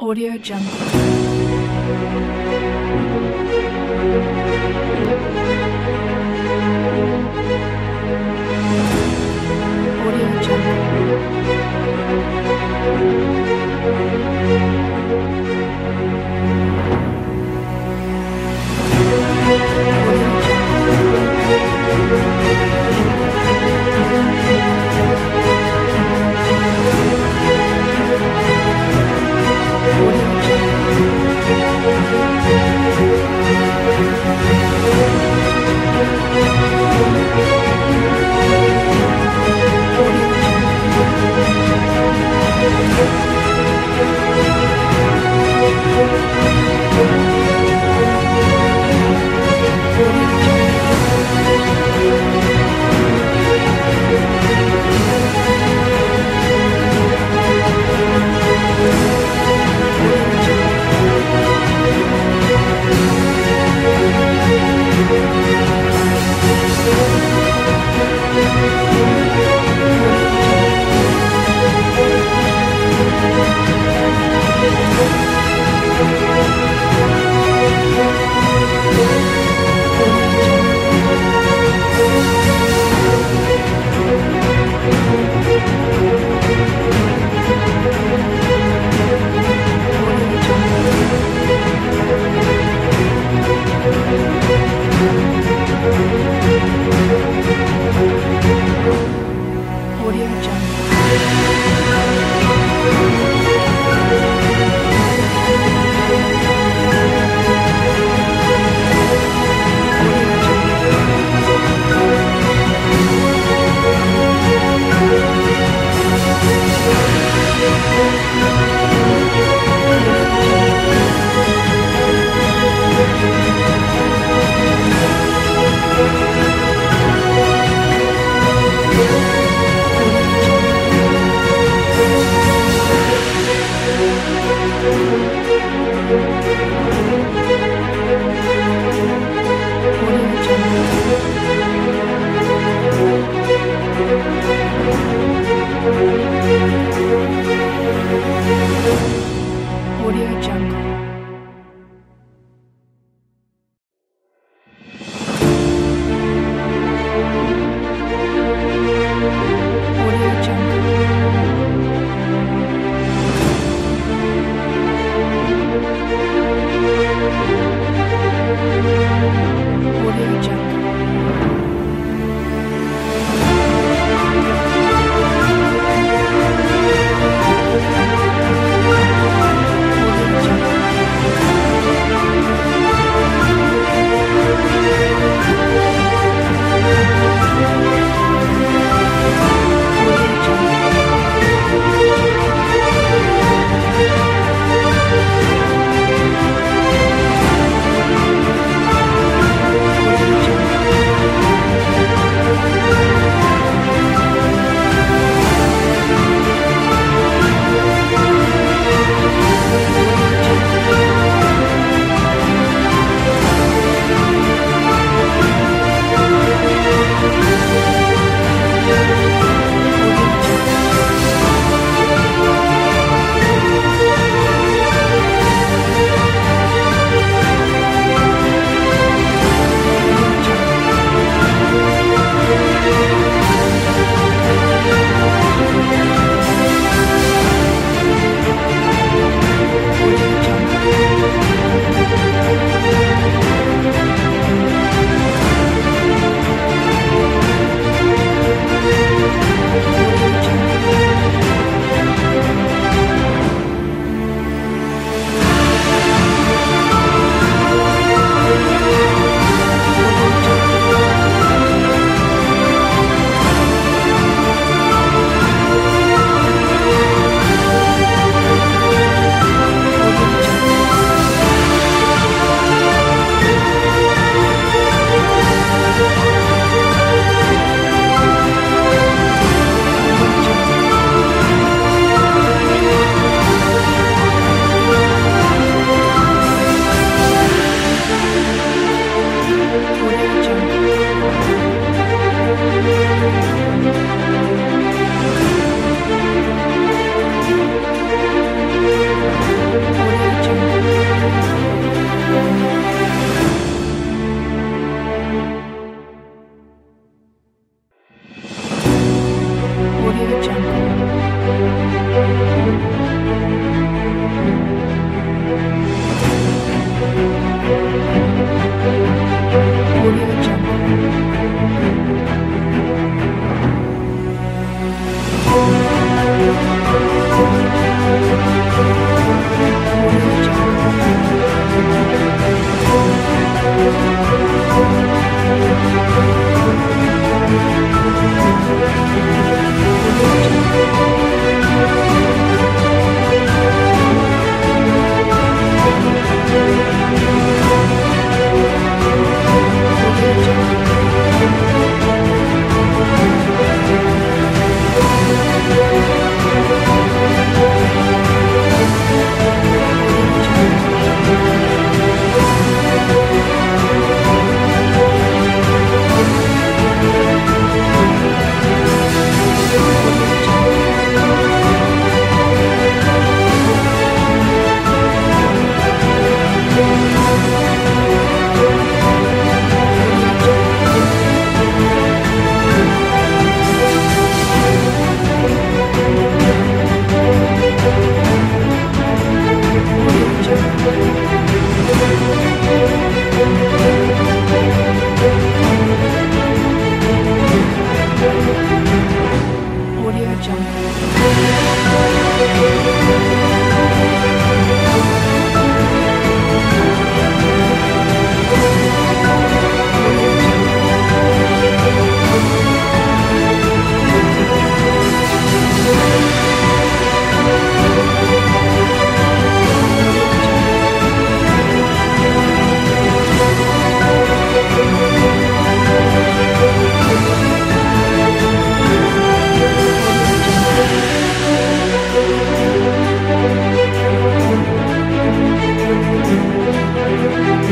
Audio Jungle. Audio Jungle.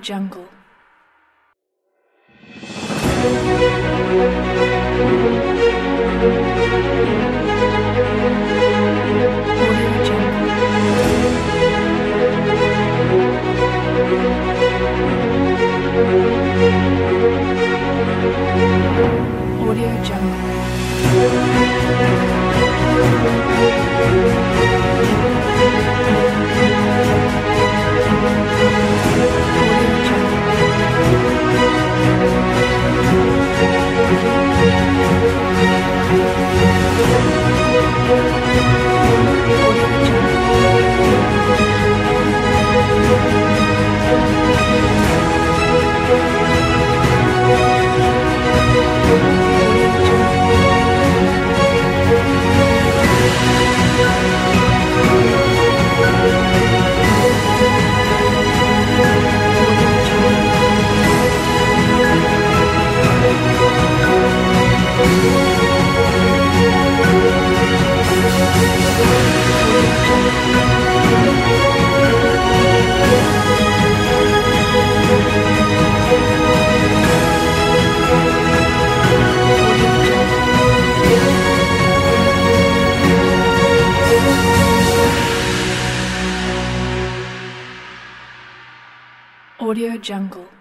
Jungle. Audio Jungle.